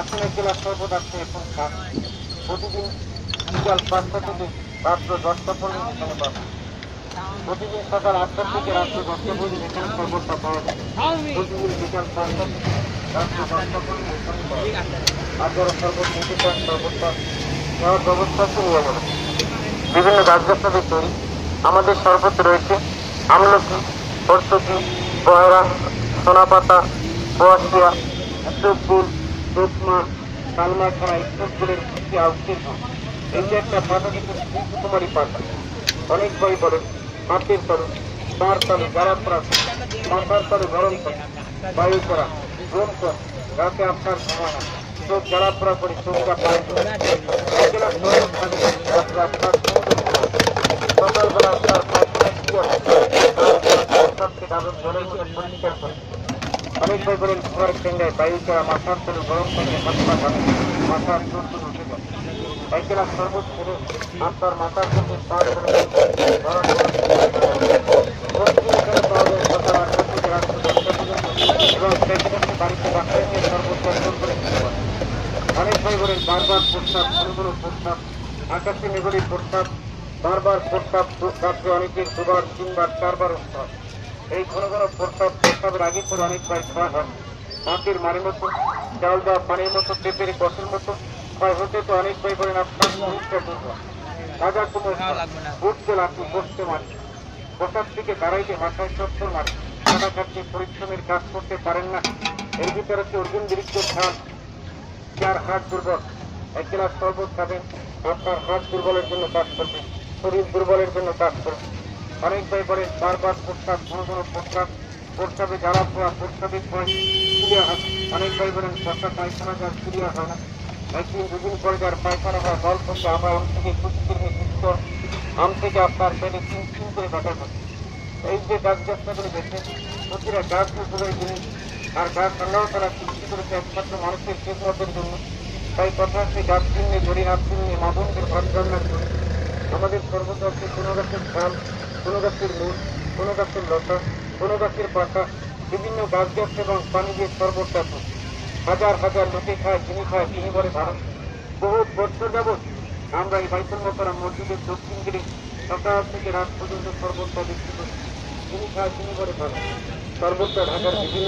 আসলে জেলা সর্বদা এখন খান প্রতিদিন বিকাল পাঁচটা থেকে রাত্র দশটা পর্যন্ত পাবেন প্রতিদিন সকাল আটটা থেকে রাত্র দশটা পর্যন্ত এখানে সর্বদা পাওয়া যায়। প্রতিদিন বিকাল পাঁচটা থেকে রাত্র দশটা পর্যন্ত এখানে পাওয়া আর যারা সর্বত নিতে চান ব্যবস্থা শুরু হয়ে যাবে বিভিন্ন গাছগাছালি তৈরি। আমাদের শরবত রয়েছে আমলকি হর্ষকি বয়রা, সোনাপাতা বসিয়া সুপুল রুকমা কালমা ছাড়া ইত্যাদিগুলির একটি আউটের এই যে একটা পাতা কিন্তু কুমারী পাতা অনেক বই বলে হাতের তরু তার তরু যারা প্রাণ মাথার তরু গরম করে, বায়ু করা রোম কর, রাতে আপনার ঘুমানো চোখ জ্বালা পড়া করে, চোখটা পায় সকালবেলা আপনার কি করে। জলের করে। পরিষ্কার করে অনেক বই বলেন ঘর কেন্দ্রে বায়ু মাথার তরু গরম করে মাথা ঘামে মাথার চোখ তুলে উঠে যায়। আপনার মাথার এখানে পাওয়া অনেক ভাই বারবার প্রস্তাব ঘন প্রস্তাব আকাশে মেঘলি প্রস্তাব, বারবার প্রস্তাব, রাত্রে অনেকের দুবার, তিনবার, চারবার উঠতে এই ঘন ঘন প্রস্তাব প্রস্তাবের আগে করে অনেক ভাই খাওয়া হয়। মাটির মানের মতো জল দেওয়া পানির মতো পেঁপের কষের মতো হয় হতে তো অনেক ভাই বলেন আপনার রাজা কোনো উঠতে লাগবে বসতে মারি বসার থেকে দাঁড়াইতে মাথায় চত্বর মারে সাদা খাচ্ছে পরিশ্রমের কাজ করতে পারেন না। এর ভিতরে হচ্ছে অর্জুন দৃশ্য খান যার হাত দুর্বল। এক গ্লাস শরবত খাবেন আপনার হাত দুর্বলের জন্য কাজ করবে শরীর দুর্বলের জন্য কাজ করবে অনেক ভাই বলে, বারবার প্রস্তাব কোনো কোনো প্রস্তাব, প্রস্তাবে পোড়া প্রস্তাবে ক্লিয়ার হয় অনেক ভাই বলেন বসা পায়খানা যার ক্লিয়ার হয় না। একদিন দুদিন পরে যার পায়খানা হয় দল করতে আমরা ওর থেকে সুস্থ আম থেকে আপনার পেটে তিন তিন করে দেখা হয় এই যে গাছ গাছগুলো দেখে প্রতিটা গাছ উপরে জিনিস আর গাছ আল্লাহ তারা সৃষ্টি করেছে একমাত্র মানুষের খেদমতের জন্য। তাই কথা হচ্ছে গাছ কিনে ধরি হাত কিনে মাদনদের ভাত রান্না করে আমাদের সর্বদা কোনো গাছের ফল কোনো গাছের মূল কোনো গাছের লতা কোনো গাছের পাতা, বিভিন্ন গাছ গাছ এবং পানি দিয়ে সর্বটা হাজার হাজার লোকে খায় চিনি খায় চিনি করে ভারত। বহু বছর যাবৎ আমরা এই বাইতুল মোকারা মসজিদের দক্ষিণ দিকে সকাল থেকে রাত পর্যন্ত সর্বত্র বিক্রি করি চিনি খায় চিনি করে ভারত। সর্বত্র ঢাকার বিভিন্ন